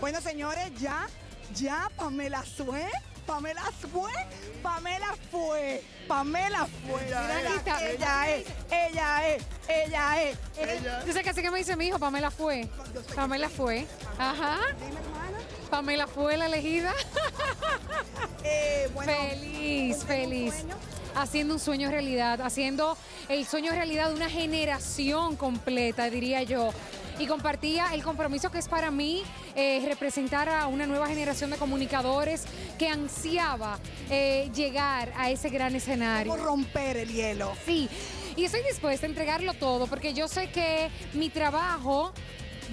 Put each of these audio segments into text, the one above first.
Bueno, señores, ya, ya, Pamela fue, Pamela fue, Pamela fue, Pamela fue. Ella Mira, es, ella, ella es, ella es, ella es. Ella- Yo sé que así que me dice mi hijo, Pamela fue. Pamela fue. Ajá. Dime, hermana. Pamela fue la elegida. Eh, bueno, feliz, ¿cumpliendo un feliz. Haciendo un sueño realidad, haciendo el sueño realidad de una generación completa, diría yo. Y compartía el compromiso que es para mí eh, representar a una nueva generación de comunicadores que ansiaba eh, llegar a ese gran escenario. Cómo romper el hielo. Sí, y estoy dispuesta a entregarlo todo porque yo sé que mi trabajo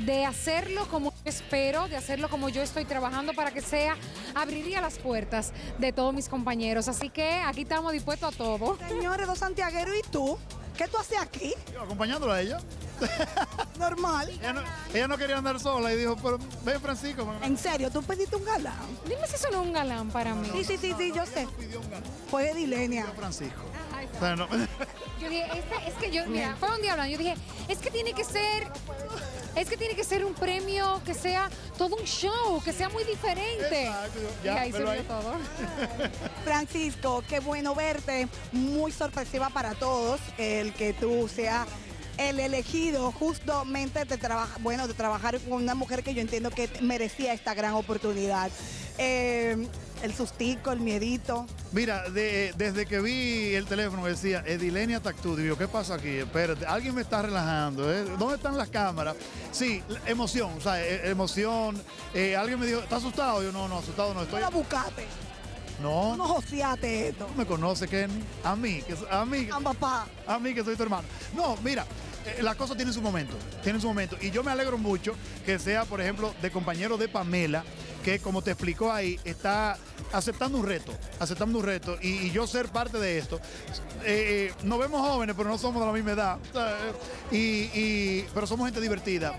de hacerlo como yo espero, de hacerlo como yo estoy trabajando para que sea, abriría las puertas de todos mis compañeros. Así que aquí estamos dispuestos a todo. Señores, dos santiagueros, ¿y tú? ¿Qué tú haces aquí? Yo acompañándola a ella. Normal. Ella no, ella no quería andar sola y dijo, pero ven Francisco. ven". En serio, tú pediste un galán. Dime si eso no es un galán para mí. Sí, sí, sí, sí, yo sé. Pidió un gato. Fue de Dilenia. Francisco. O sea, no- Yo dije, este- es que yo, mira, fue un día hablando, yo dije, es que tiene que ser, es que tiene que ser un premio que sea todo un show, que sea muy diferente. Exacto, y ya, ahí pero surgió ahí- todo. Francisco, qué bueno verte. Muy sorpresiva para todos el que tú seas el elegido justamente de trabajar, bueno, de trabajar con una mujer que yo entiendo que merecía esta gran oportunidad. Eh, el sustico, el miedito. Mira, de- desde que vi el teléfono decía Edilenia Tactú, digo, ¿qué pasa aquí? Espérate, alguien me está relajando. ¿eh? ¿Dónde están las cámaras? Sí, emoción, o sea, e- emoción. Eh, alguien me dijo, ¿está asustado? Yo, no, no, asustado no No estoy. la buscaste, No, no no joseate esto. me conoce, Kenny. A mí, que, a mí, Ah, papá. a mí que soy tu hermano. No, mira, la cosa tiene su momento, tiene su momento. Y yo me alegro mucho que sea, por ejemplo, de compañero de Pamela, que como te explicó ahí, está aceptando un reto, aceptando un reto. Y, y yo ser parte de esto. Eh, eh, nos vemos jóvenes, pero no somos de la misma edad. eh, Y, y- pero somos gente divertida.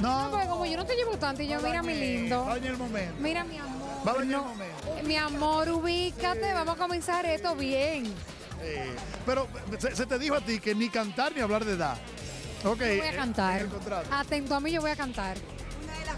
No, No, porque como yo no te llevo tanto y yo, mira mi lindo. Va el momento. Mira mi amor. Va a venir el momento. Mi amor, ubícate, vamos a comenzar esto bien. Eh, pero se, se te dijo a ti que ni cantar ni hablar de edad. Ok. Yo voy a eh, cantar. Atento a mí, yo voy a cantar.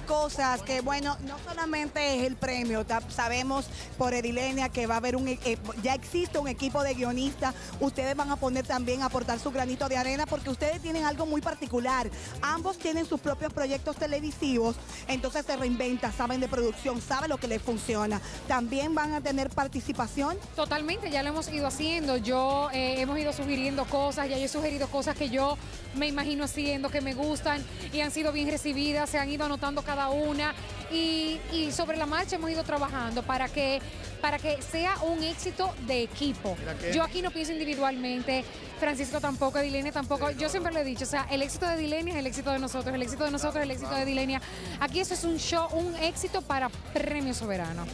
Cosas que, bueno, no solamente es el premio, sabemos por Edilenia que va a haber un, e- eh, ya existe un equipo de guionistas, ustedes van a poner también, aportar su granito de arena porque ustedes tienen algo muy particular. Ambos tienen sus propios proyectos televisivos, entonces se reinventan, saben de producción, saben lo que les funciona. También van a tener participación. Totalmente, ya lo hemos ido haciendo. Yo eh, hemos ido sugiriendo cosas, ya he sugerido cosas que yo me imagino haciendo, que me gustan y han sido bien recibidas, se han ido anotando cada una y, y sobre la marcha hemos ido trabajando para que, para que sea un éxito de equipo. Yo aquí no pienso individualmente, Francisco tampoco, Dilenia tampoco. Yo siempre lo he dicho, o sea, el éxito de Dilenia es el éxito de nosotros, el éxito de nosotros es el éxito de Dilenia. Aquí eso es un show, un éxito para Premio Soberano.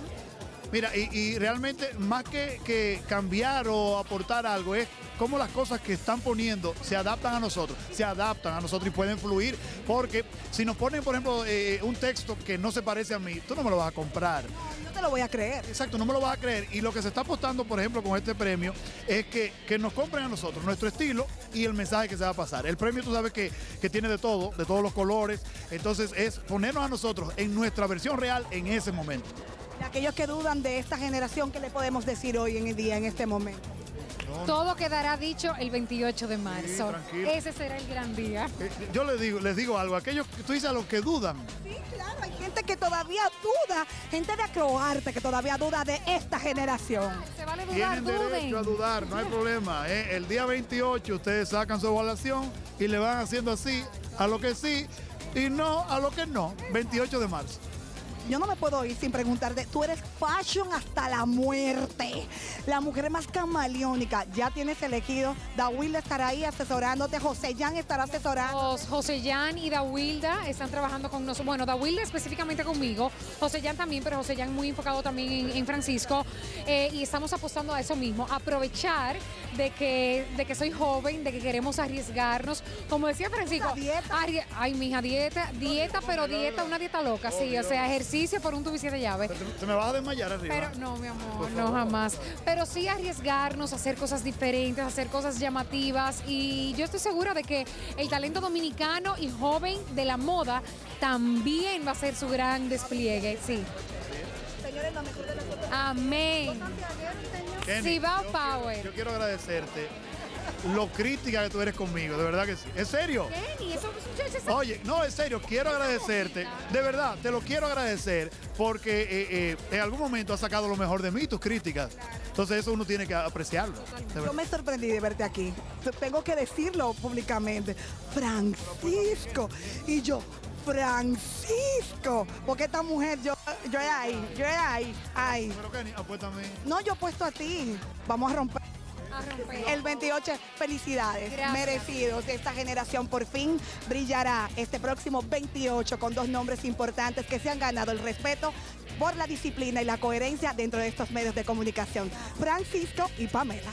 Mira, y, realmente más que, que cambiar o aportar algo, es cómo las cosas que están poniendo se adaptan a nosotros, se adaptan a nosotros y pueden fluir. Porque si nos ponen, por ejemplo, eh, un texto que no se parece a mí, tú no me lo vas a comprar. Te lo voy a creer. Exacto, no me lo vas a creer. Y lo que se está apostando, por ejemplo, con este premio, es que, que nos compren a nosotros nuestro estilo y el mensaje que se va a pasar. El premio, tú sabes que, que tiene de todo, de todos los colores. Entonces, es ponernos a nosotros en nuestra versión real en ese momento. Y aquellos que dudan de esta generación, ¿qué le podemos decir hoy en el día, en este momento? Todo quedará dicho el 28 de marzo. Ese será el gran día. Eh, Yo les digo, les digo algo, aquellos que tú dices a los que dudan, Sí, claro, hay gente que todavía duda, gente de Acroarte que todavía duda de esta generación. Se vale dudar, tienen derecho a dudar, no hay problema. ¿eh? El día 28 ustedes sacan su evaluación y le van haciendo así a lo que sí y no a lo que no. 28 de marzo. Yo no me puedo ir sin preguntarte, tú eres fashion hasta la muerte, la mujer más camaleónica, ya tienes elegido, Dawil estará ahí asesorándote, José Jan estará asesorando. Los José Jan y Dawilda están trabajando con nosotros. Bueno, Dawilda específicamente conmigo, José Jan también, pero José Jan muy enfocado también en, en Francisco. Eh, y estamos apostando a eso mismo, aprovechar de que, de que soy joven, de que queremos arriesgarnos. Como decía Francisco, dieta. ay, mija, dieta, dieta, pero dieta, una dieta loca, sí, o sea, ejercicio ejercicio por un tubo y siete llaves. Pero te, te me vas a desmayar arriba. Pero no, mi amor, no jamás. Pero sí arriesgarnos, hacer cosas diferentes, hacer cosas llamativas. Y yo estoy segura de que el talento dominicano y joven de la moda también va a ser su gran despliegue. Sí. Señores, lo mejor de la foto. Amén. Kenny, Cibao yo Power. Quiero, yo quiero agradecerte lo crítica que tú eres conmigo, de verdad que sí. ¿En serio? Kenny, eso Oye, no, en serio, quiero agradecerte, de verdad, te lo quiero agradecer porque eh, eh, en algún momento has sacado lo mejor de mí, tus críticas. Entonces eso uno tiene que apreciarlo. Yo me sorprendí de verte aquí. Tengo que decirlo públicamente. Francisco. Y yo, Francisco. Porque esta mujer, yo, yo he ahí, yo he ahí, ahí. Pero Kenny, apuéstame. No, yo he puesto a ti. Vamos a romper. El 28, felicidades, Gracias. merecidos. Esta generación por fin brillará este próximo 28 con dos nombres importantes que se han ganado el respeto por la disciplina y la coherencia dentro de estos medios de comunicación. Francisco y Pamela.